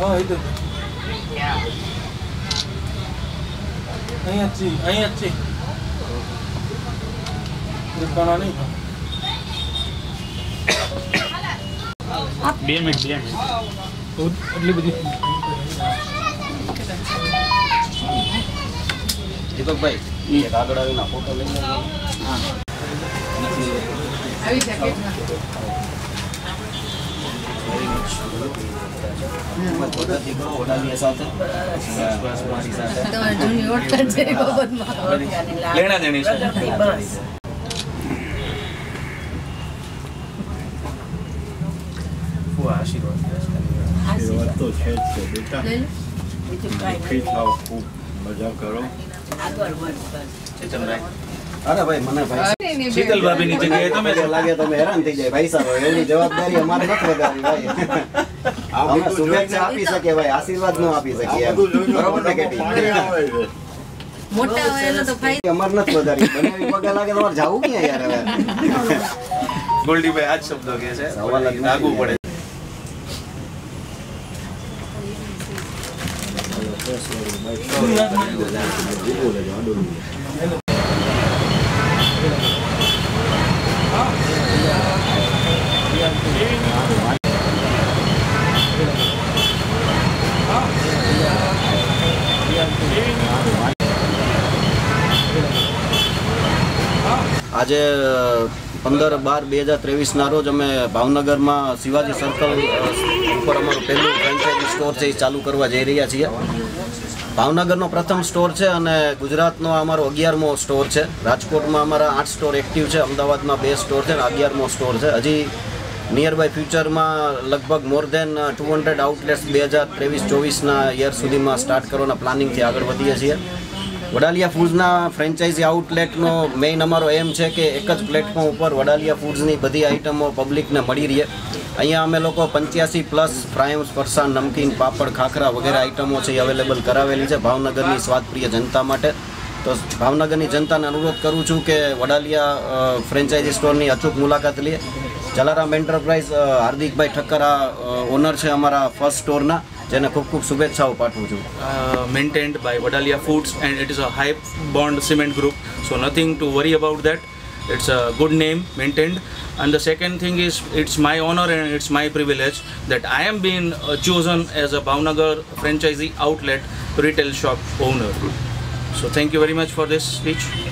હા એ જ છે અહીંયા જ છે દુકાના નહીં બે મિનિટ બે મિનિટ. એટલી બધી દીપકભાઈ એક આવી આવીને ફોટો લઈ આવી બસ. આશીર્વાદ તો છે જ છે બેટા. થાવ ખૂબ મજા કરો. આગળ વધ ચેતનભાઈ. અરે ભાઈ મને ભાઈ શીતલ ભાભી ની જગ્યાએ તમે લાગે તમે હેરાન થઈ જાય ભાઈ સાહેબ એની જવાબદારી અમારે નથી વધારી ભાઈ. અમે શુભેચ્છા આપી શકીએ ભાઈ આશીર્વાદ ન આપી શકીએ બરોબર ને કેટી? મોટા હોય એનો તો ફાયદો. અમારે નથી વધારી મને પગે લાગે તમારે જવું ક્યાં યાર હવે? ગોલ્ડીભાઈ આ જ શબ્દો કહે છે સવાલ પડે. Thank લાગુ આજે પંદર બાર બે હજાર ત્રેવીસના રોજ અમે ભાવનગરમાં શિવાજી સર્કલ ઉપર અમારું પહેલું ફ્રેન્ચાઇઝી સ્ટોર છે એ ચાલુ કરવા જઈ રહ્યા છીએ. ભાવનગરનો પ્રથમ સ્ટોર છે અને ગુજરાતનો અમારો અગિયારમો સ્ટોર છે. રાજકોટમાં અમારા આઠ સ્ટોર એક્ટિવ છે. અમદાવાદમાં બે સ્ટોર છે અને અગિયારમો સ્ટોર છે. હજી નિયર બાય ફ્યુચરમાં લગભગ more than two hundred outlets બે હજાર ત્રેવીસ ચોવીસના યર સુધીમાં સ્ટાર્ટ કરવાના પ્લાનિંગથી આગળ વધીએ છીએ. વડાલિયા ફૂડ્સના ફ્રેન્ચાઇઝી આઉટલેટનો મેઇન અમારો એમ છે કે એક જ પ્લેટફોર્મ ઉપર વડાલિયા ફૂડ્સની બધી આઇટમો પબ્લિકને મળી રહે. અહીંયા અમે લોકો પંચ્યાસી પ્લસ ફ્રાયમ્સ ફરસાણ, નમકીન, પાપડ, ખાખરા વગેરે આઇટમો છે એ અવેલેબલ કરાવેલી છે ભાવનગરની સ્વાદપ્રિય જનતા માટે. તો ભાવનગરની જનતાને અનુરોધ કરું છું કે વડાલિયા ફ્રેન્ચાઇઝી સ્ટોરની અચૂક મુલાકાત લે. જલારામ એન્ટરપ્રાઇઝ હાર્દિકભાઈ ઠક્કર ઓનર છે અમારા ફર્સ્ટ સ્ટોરના જેને ખૂબ ખૂબ શુભેચ્છાઓ પાઠવું છું uh, maintained by Wadalia Foods and it is a high bond cement group so nothing to worry about that it's a good name maintained and the second thing is it's my honor and it's my privilege that I am being uh, chosen as a Bhavnagar franchisee outlet retail shop owner so thank you very much for this speech